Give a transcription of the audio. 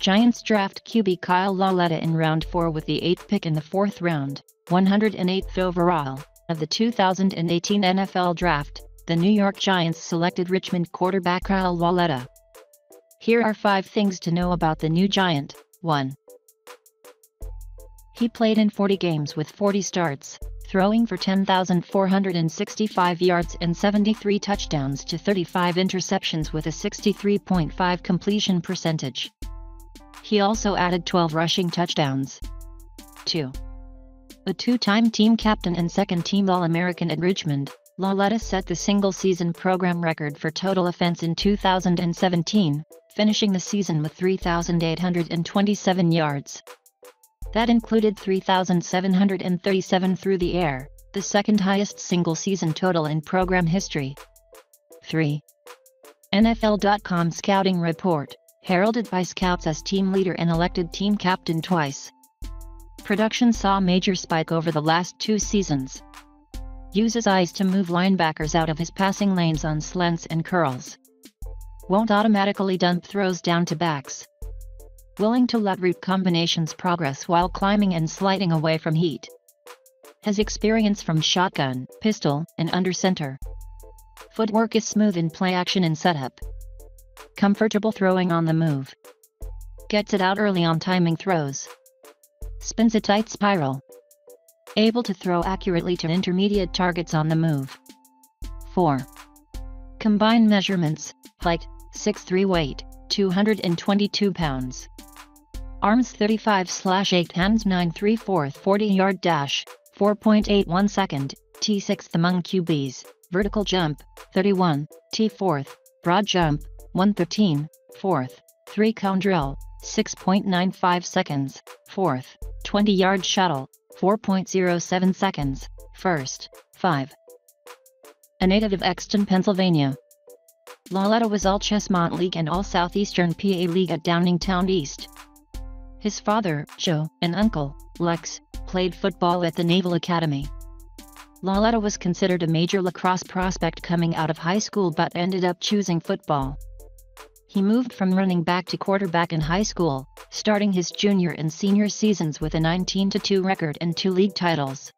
Giants draft QB Kyle Lauletta in round 4 with the 8th pick in the 4th round, 108th overall, of the 2018 NFL Draft. The New York Giants selected Richmond quarterback Kyle Lauletta. Here are 5 things to know about the new Giant. 1. He played in 40 games with 40 starts, throwing for 10,465 yards and 73 touchdowns to 35 interceptions with a 63.5 completion percentage. He also added 12 rushing touchdowns. 2. A two-time team captain and second-team All-American at Richmond, Lauletta set the single-season program record for total offense in 2017, finishing the season with 3,827 yards. That included 3,737 through the air, the second highest single-season total in program history. 3. NFL.com Scouting Report heralded by scouts as team leader and elected team captain twice. Production saw major spike over the last two seasons. Uses eyes to move linebackers out of his passing lanes on slants and curls. Won't automatically dump throws down to backs. Willing to let route combinations progress while climbing and sliding away from heat. Has experience from shotgun, pistol, and under center. Footwork is smooth in play action and setup. Comfortable throwing on the move. Gets it out early on timing throws. Spins a tight spiral. Able to throw accurately to intermediate targets on the move. 4. Combine measurements, height, 6'3 weight, 222 pounds. Arms 35 slash 8 hands 9 3 4 40 yard dash, 4.81 second, T 6th among QBs, vertical jump, 31, T 4th, broad jump, 113, 4th, 3 cone drill, 6.95 seconds, 4th, 20 yard shuttle, 4.07 seconds, 1st, 5. A native of Exton, Pennsylvania. Lauletta was all Ches-Mont League and all Southeastern PA League at Downingtown East. His father, Joe, and uncle, Lex, played football at the Naval Academy. Lauletta was considered a major lacrosse prospect coming out of high school but ended up choosing football. He moved from running back to quarterback in high school, starting his junior and senior seasons with a 19-2 record and two league titles.